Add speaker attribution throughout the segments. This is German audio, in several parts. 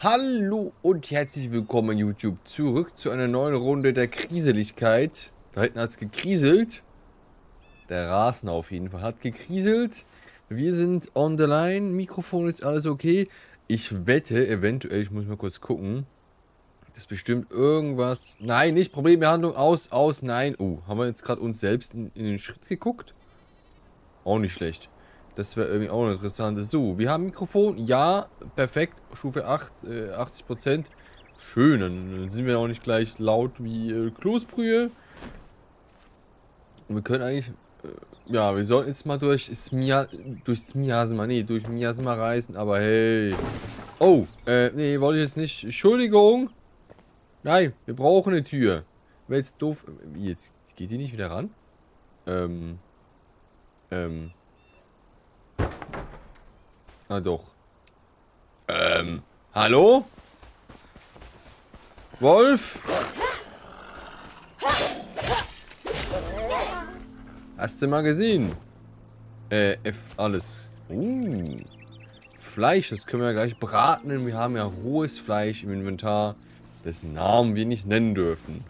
Speaker 1: Hallo und herzlich willkommen YouTube zurück zu einer neuen Runde der Kriseligkeit. Da hinten hat es gekriselt. Der Rasen auf jeden Fall hat gekriselt. Wir sind on the line. Mikrofon ist alles okay. Ich wette, eventuell, ich muss mal kurz gucken. Das ist bestimmt irgendwas. Nein, nicht Problembehandlung. Aus, aus, nein. Oh, haben wir jetzt gerade uns selbst in, in den Schritt geguckt? Auch nicht schlecht. Das wäre irgendwie auch interessant. So, wir haben Mikrofon. Ja, perfekt. Stufe 8, äh, 80%. Schön, dann sind wir auch nicht gleich laut wie äh, Kloßbrühe. Und wir können eigentlich... Äh, ja, wir sollten jetzt mal durch Smia, durch Miasma, nee, durch Miasma reisen, aber hey. Oh, äh, nee, wollte ich jetzt nicht. Entschuldigung. Nein, wir brauchen eine Tür. Wäre jetzt doof. Wie jetzt? Geht die nicht wieder ran? Ähm. Ähm. Ah, doch. Ähm, hallo? Wolf? Hast du mal gesehen? Äh, F, alles. Uh. Fleisch, das können wir ja gleich braten. Wir haben ja rohes Fleisch im Inventar, dessen Namen wir nicht nennen dürfen.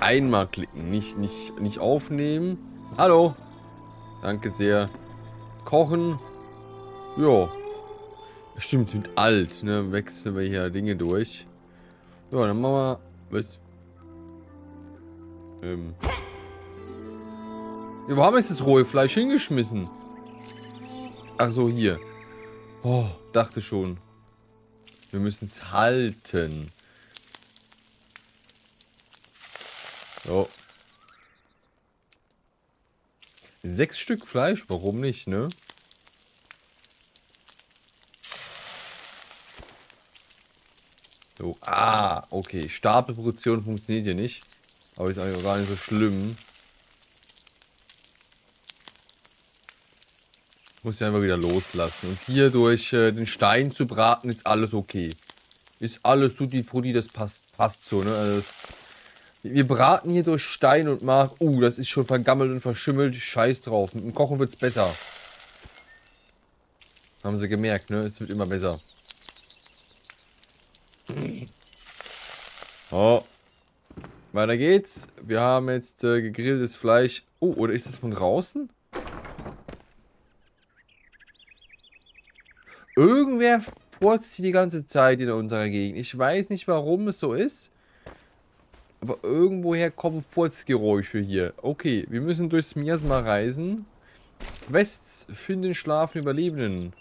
Speaker 1: Einmal klicken, nicht, nicht, nicht aufnehmen. Hallo. Danke sehr. Kochen. Ja. Stimmt, mit alt, ne? Wechseln wir hier Dinge durch. Ja, dann machen wir. Was? Ähm. Ja, wo haben wir jetzt das rohe Fleisch hingeschmissen? Ach so, hier. Oh, dachte schon. Wir müssen es halten. So. Sechs Stück Fleisch, warum nicht, ne? So, ah, okay. Stapelproduktion funktioniert hier nicht. Aber ist eigentlich auch gar nicht so schlimm. Muss ja einfach wieder loslassen. Und hier durch äh, den Stein zu braten ist alles okay. Ist alles tutti frutti, das passt, passt so, ne? Also das wir braten hier durch Stein und Mark. Uh, das ist schon vergammelt und verschimmelt. Scheiß drauf. Mit dem Kochen wird es besser. Haben sie gemerkt, ne? Es wird immer besser. Oh. Weiter geht's. Wir haben jetzt äh, gegrilltes Fleisch. Oh, oder ist das von draußen? Irgendwer furzt die ganze Zeit in unserer Gegend. Ich weiß nicht, warum es so ist. Aber irgendwoher kommen Furzgeräusche hier. Okay, wir müssen durchs Miasma reisen. Quests finden schlafen Überlebenden.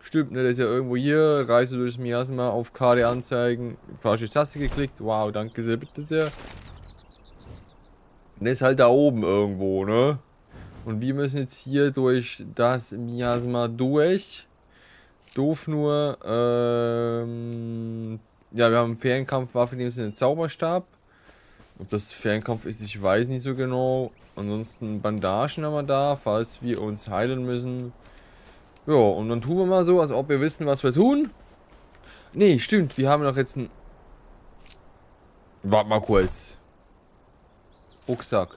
Speaker 1: Stimmt, ne, der ist ja irgendwo hier. Reise durchs Miasma auf Karte anzeigen. Falsche Taste geklickt. Wow, danke sehr, bitte sehr. Der ist halt da oben irgendwo, ne? Und wir müssen jetzt hier durch das Miasma durch. Doof nur, ähm... Ja, wir haben Fernkampfwaffe, die ist ein Zauberstab. Ob das Fernkampf ist, ich weiß nicht so genau. Ansonsten Bandagen haben wir da, falls wir uns heilen müssen. Ja, und dann tun wir mal so, als ob wir wissen, was wir tun. Nee, stimmt, wir haben noch jetzt ein... Warte mal kurz. Rucksack.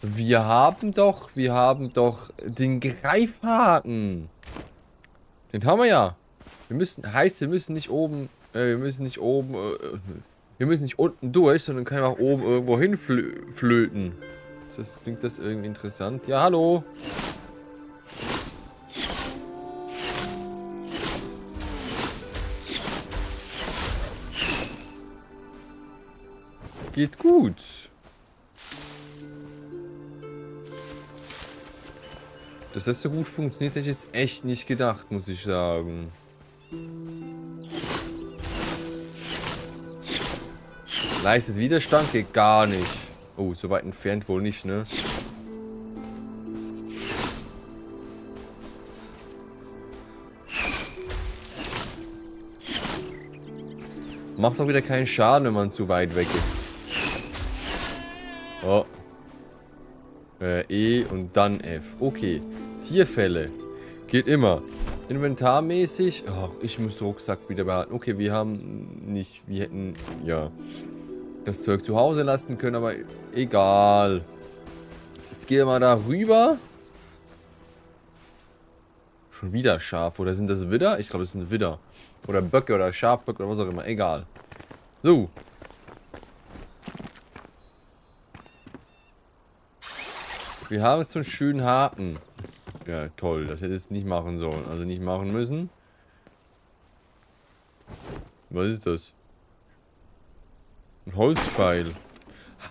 Speaker 1: Wir haben doch, wir haben doch den Greifhaken. Den haben wir ja. Wir müssen, heißt, wir müssen nicht oben äh, wir müssen nicht oben, äh, wir müssen nicht unten durch, sondern können auch oben irgendwo hinflöten. Das klingt das irgendwie interessant. Ja, hallo. Geht gut. Dass das so gut funktioniert, hätte ich jetzt echt nicht gedacht, muss ich sagen. Leistet Widerstand? Geht gar nicht. Oh, so weit entfernt wohl nicht, ne? Macht doch wieder keinen Schaden, wenn man zu weit weg ist. Oh. Äh, E und dann F. Okay. Tierfälle. Geht immer. Inventarmäßig. Oh, ich muss Rucksack wieder behalten. Okay, wir haben nicht... Wir hätten... Ja das Zeug zu Hause lassen können, aber egal. Jetzt gehen wir mal da rüber. Schon wieder Schaf. Oder sind das Widder? Ich glaube, es sind Widder. Oder Böcke oder Schafböcke oder was auch immer. Egal. So. Wir haben jetzt so einen schönen Haken. Ja, toll. Das hätte es nicht machen sollen. Also nicht machen müssen. Was ist das? Ein Holzpfeil.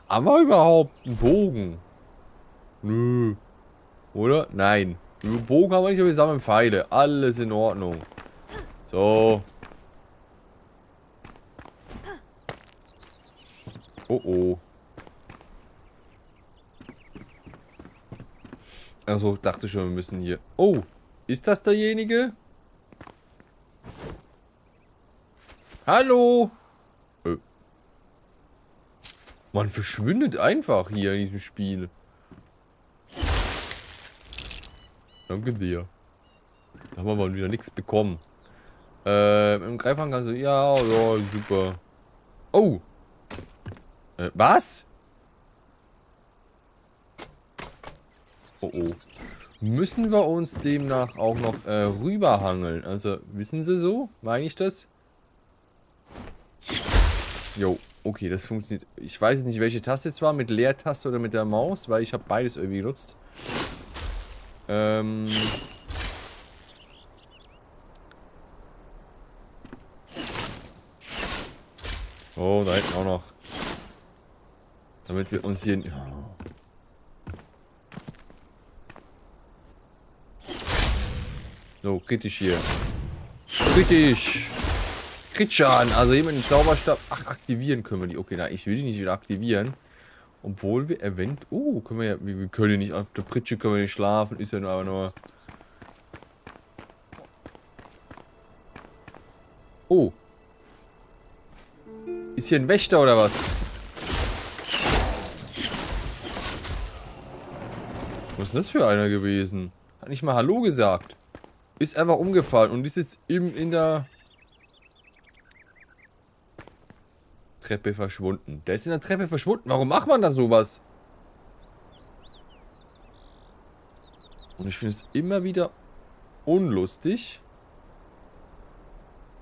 Speaker 1: Haben wir überhaupt einen Bogen? Nö. Oder? Nein. Über Bogen haben wir nicht, aber wir sammeln Pfeile. Alles in Ordnung. So. Oh oh. Also dachte schon, wir müssen hier... Oh, ist das derjenige? Hallo? Man verschwindet einfach hier in diesem Spiel. Danke dir. Da haben wir mal wieder nichts bekommen. Äh, im Greifhang kannst du... Ja, ja, super. Oh. Äh, was? Oh oh. Müssen wir uns demnach auch noch äh, rüberhangeln? Also, wissen Sie so? Meine ich das? Jo, okay, das funktioniert. Ich weiß nicht, welche Taste es war, mit Leertaste oder mit der Maus, weil ich habe beides irgendwie genutzt. Ähm... Oh, da hinten auch noch. Damit wir uns hier... So, kritisch hier. Kritisch. Kritschan. Also hier mit dem Zauberstab. Ach, aktivieren können wir die. Okay, na, ich will die nicht wieder aktivieren. Obwohl wir event... Oh, können wir ja... Wir können nicht... Auf der Pritsche können wir nicht schlafen. Ist ja nur aber nur... Oh. Ist hier ein Wächter oder was? Was ist das für einer gewesen? Hat nicht mal Hallo gesagt. Ist einfach umgefallen und ist jetzt im, in der Treppe verschwunden. Der ist in der Treppe verschwunden. Warum macht man da sowas? Und ich finde es immer wieder unlustig.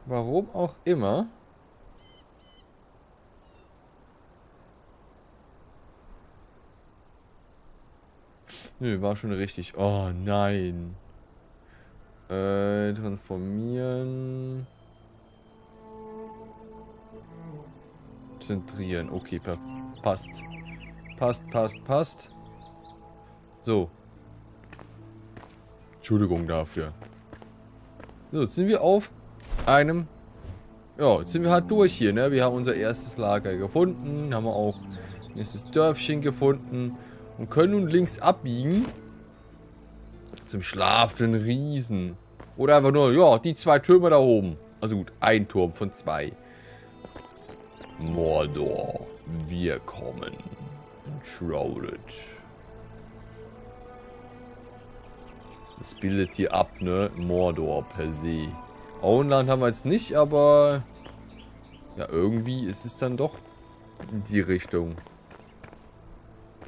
Speaker 1: Warum auch immer. Nö, war schon richtig. Oh nein. Äh, transformieren. Zentrieren. Okay, passt. Passt, passt, passt. So. Entschuldigung dafür. So, jetzt sind wir auf einem... Ja, jetzt sind wir halt durch hier, ne? Wir haben unser erstes Lager gefunden. Haben wir auch erstes Dörfchen gefunden. Und können nun links abbiegen. Zum schlafenden Riesen. Oder einfach nur, ja, die zwei Türme da oben. Also gut, ein Turm von zwei. Mordor, wir kommen. Enshrouded. Das bildet hier ab, ne? Mordor per se. Auenland haben wir jetzt nicht, aber... Ja, irgendwie ist es dann doch in die Richtung.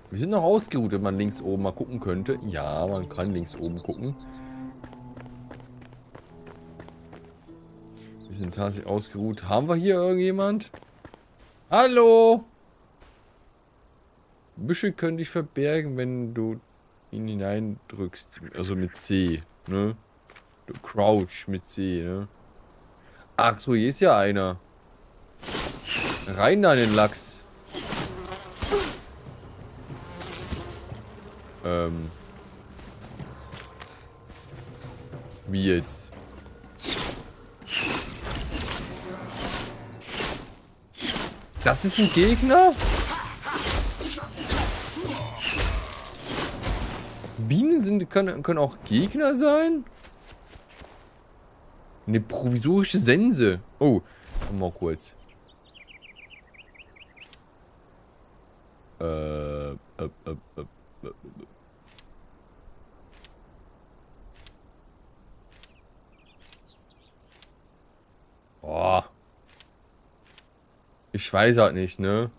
Speaker 1: Wir sind noch ausgeruht, wenn man links oben mal gucken könnte. Ja, man kann links oben gucken. Wir sind tatsächlich ausgeruht. Haben wir hier irgendjemand? Hallo? Büsche können dich verbergen, wenn du ihn hineindrückst. Also mit C, ne? Du crouch mit C, ne? Ach so, hier ist ja einer. Rein da in den Lachs. Ähm. Wie jetzt? Das ist ein Gegner? Bienen sind, können, können auch Gegner sein? Eine provisorische Sense. Oh, mal kurz. Äh, äh, äh, äh, äh. Boah. Ich weiß halt nicht, ne?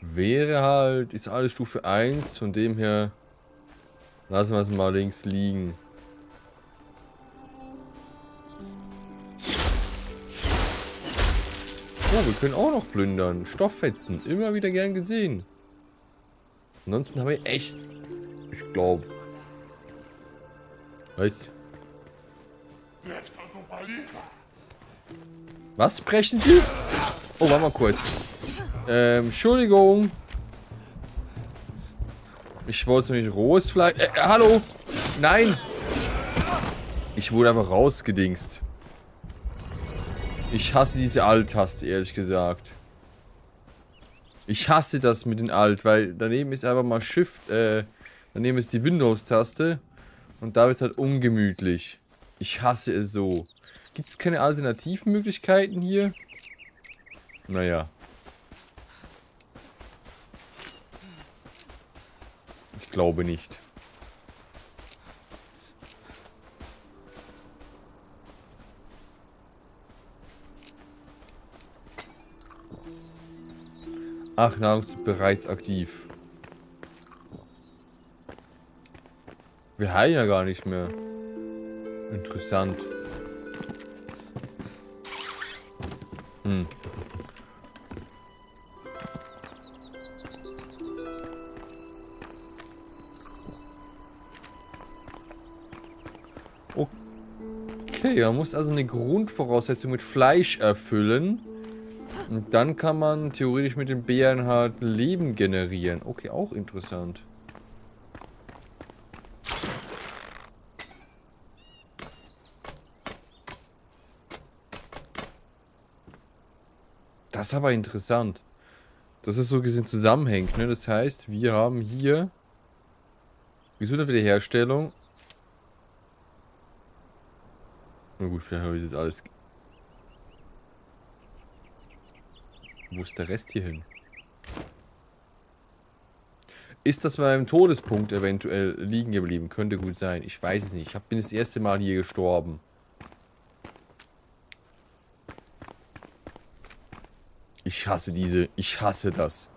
Speaker 1: Wäre halt, ist alles Stufe 1, von dem her... Lassen wir es mal links liegen. Oh, wir können auch noch plündern. Stofffetzen. Immer wieder gern gesehen. Ansonsten haben wir echt... Ich glaube... Was? Was sprechen Sie? Oh, warte mal kurz. Ähm, Entschuldigung. Ich wollte nämlich rohes Fleisch... Äh, hallo? Nein! Ich wurde aber rausgedingst. Ich hasse diese Alt-Taste, ehrlich gesagt. Ich hasse das mit den Alt, weil daneben ist einfach mal Shift, äh, daneben ist die Windows-Taste. Und da wird es halt ungemütlich. Ich hasse es so. Gibt es keine Alternativmöglichkeiten hier? Naja. Ich glaube nicht. Ach, Nahrung bereits aktiv. Wir heilen ja gar nicht mehr. Interessant. Hm. Okay, man muss also eine Grundvoraussetzung mit Fleisch erfüllen. Und dann kann man theoretisch mit den Beeren halt Leben generieren. Okay, auch interessant. Das ist aber interessant. Dass es so gesehen zusammenhängt, ne? Das heißt, wir haben hier Wiederherstellung. Na gut, vielleicht habe ich das alles Wo ist der Rest hier hin? Ist das beim Todespunkt eventuell liegen geblieben? Könnte gut sein. Ich weiß es nicht. Ich bin das erste Mal hier gestorben. Ich hasse diese. Ich hasse das.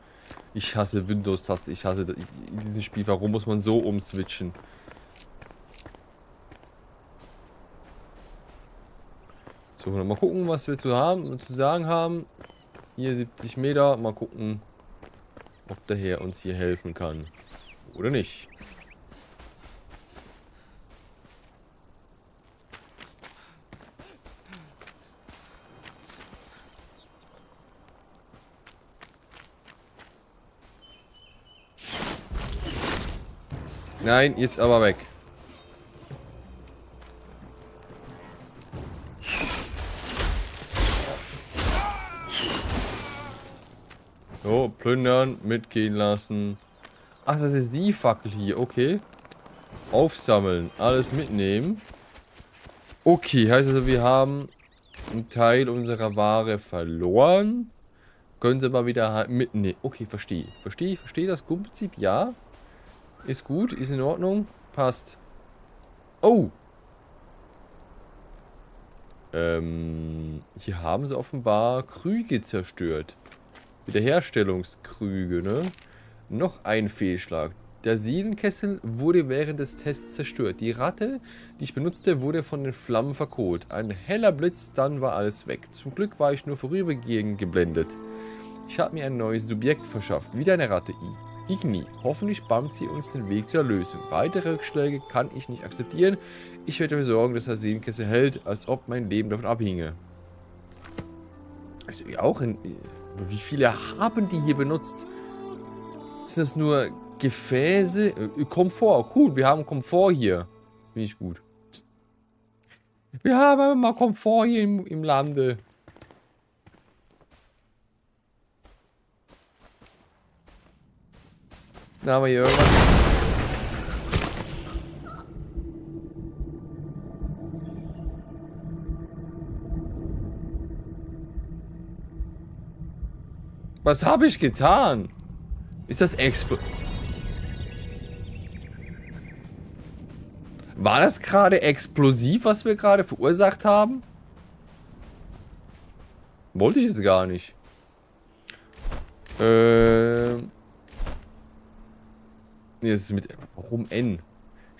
Speaker 1: Ich hasse Windows-Taste. Ich hasse das. In diesem Spiel. Warum muss man so umswitchen? So, mal gucken, was wir zu, haben, zu sagen haben. Hier 70 Meter. Mal gucken, ob der Herr uns hier helfen kann. Oder nicht. Nein, jetzt aber weg. So, plündern, mitgehen lassen. Ach, das ist die Fackel hier, okay. Aufsammeln, alles mitnehmen. Okay, heißt also, wir haben einen Teil unserer Ware verloren. Können sie aber wieder mitnehmen. Okay, verstehe. Verstehe, verstehe das Grundprinzip, ja. Ist gut, ist in Ordnung, passt. Oh! Ähm, hier haben sie offenbar Krüge zerstört. Wiederherstellungskrüge, ne? Noch ein Fehlschlag. Der Siedenkessel wurde während des Tests zerstört. Die Ratte, die ich benutzte, wurde von den Flammen verkohlt. Ein heller Blitz, dann war alles weg. Zum Glück war ich nur vorübergehend geblendet. Ich habe mir ein neues Subjekt verschafft. Wieder eine Ratte. Igni. Hoffentlich bahnt sie uns den Weg zur Erlösung. Weitere Rückschläge kann ich nicht akzeptieren. Ich werde dafür sorgen, dass der Siedenkessel hält, als ob mein Leben davon abhinge. Also auch in wie viele haben die hier benutzt? Sind das nur Gefäße? Äh, Komfort, cool, wir haben Komfort hier. Finde ich gut. Wir haben mal Komfort hier im, im Lande. Da haben wir hier irgendwas. Was habe ich getan? Ist das Explo... War das gerade explosiv, was wir gerade verursacht haben? Wollte ich es gar nicht. Ähm... Nee, es ist mit... Warum N?